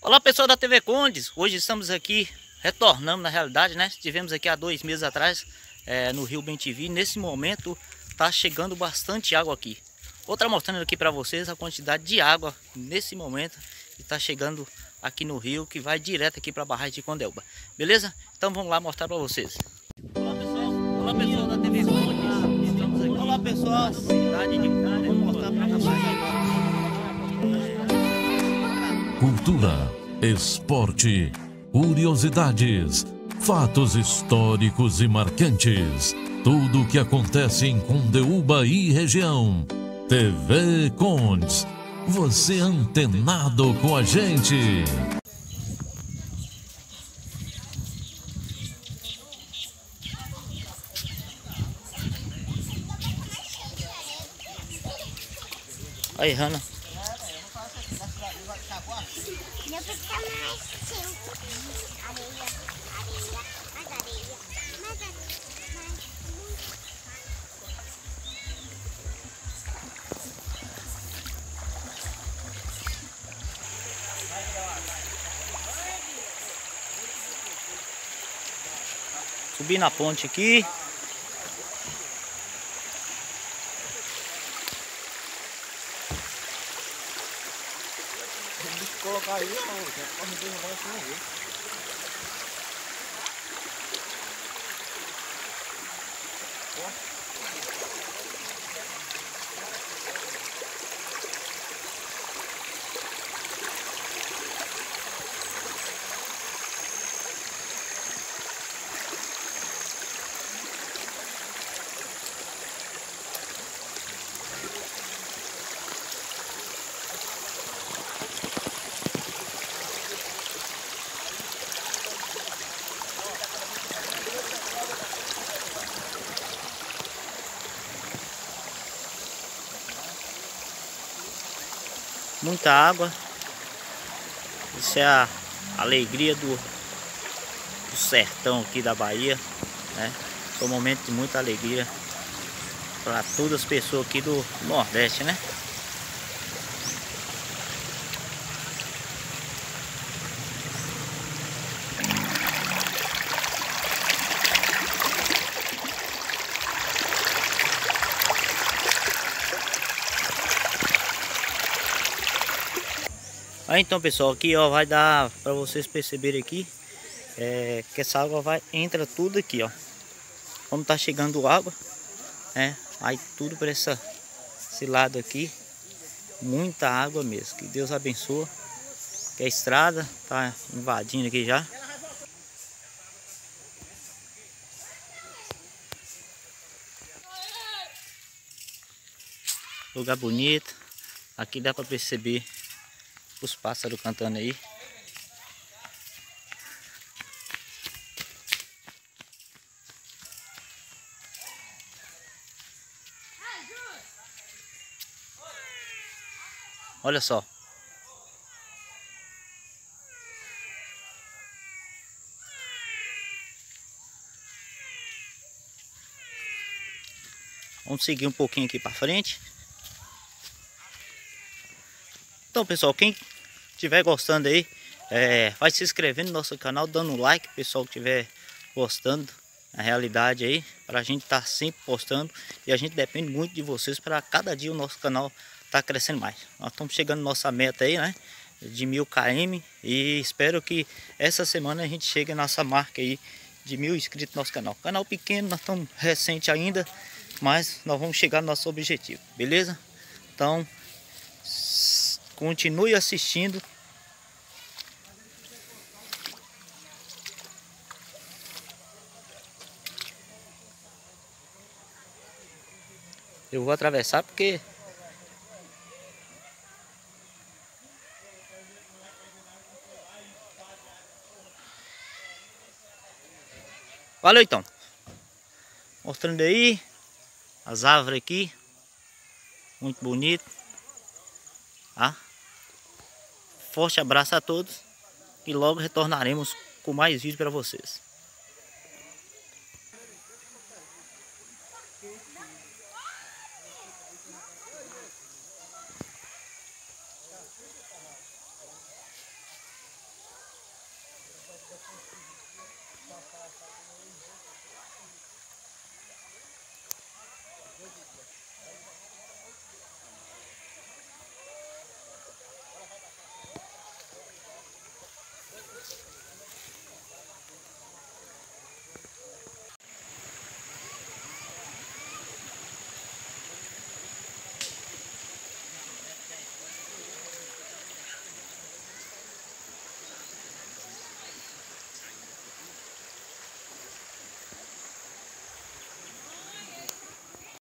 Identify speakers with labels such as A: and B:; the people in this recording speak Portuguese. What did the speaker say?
A: Olá pessoal da TV Condes, hoje estamos aqui, retornamos na realidade, né? Estivemos aqui há dois meses atrás é, no Rio Bentivi, nesse momento está chegando bastante água aqui. Outra mostrando aqui para vocês a quantidade de água nesse momento que está chegando aqui no rio, que vai direto aqui para a barragem de Condelba. Beleza? Então vamos lá mostrar para vocês. Olá pessoal, olá pessoal da TV Condes, estamos aqui. Olá pessoal, cidade de Vamos mostrar para vocês
B: Cultura, esporte, curiosidades, fatos históricos e marcantes. Tudo o que acontece em Condeúba e região. TV Condes. Você antenado com a gente.
A: Aí, Hanna.
C: Ficar mais cinco. Areia, areia, mais areia, mais areia, mais muito.
A: Subir na ponte aqui.
D: Colocar aí, não, já corre bem agora assim não ver.
A: Muita água. Isso é a alegria do, do sertão aqui da Bahia. Né? É um momento de muita alegria para todas as pessoas aqui do Nordeste, né? Aí então pessoal, aqui ó, vai dar para vocês perceberem aqui é, que essa água vai entra tudo aqui ó. Como tá chegando água, é, aí tudo para essa esse lado aqui, muita água mesmo. Que Deus abençoe. Que a estrada tá invadindo aqui já. Lugar bonito. Aqui dá para perceber os pássaros cantando aí. Olha só. Vamos seguir um pouquinho aqui para frente. Então pessoal, quem estiver gostando aí, é, vai se inscrevendo no nosso canal, dando um like, pessoal que estiver gostando na realidade aí, para a gente estar tá sempre postando e a gente depende muito de vocês para cada dia o nosso canal tá crescendo mais. Nós estamos chegando nossa meta aí, né? De mil km e espero que essa semana a gente chegue nossa marca aí de mil inscritos no nosso canal. Canal pequeno, nós estamos recente ainda, mas nós vamos chegar no nosso objetivo, beleza? Então, Continue assistindo. Eu vou atravessar porque Valeu então. Mostrando aí as árvores aqui. Muito bonito. Ah forte abraço a todos e logo retornaremos com mais vídeos para vocês.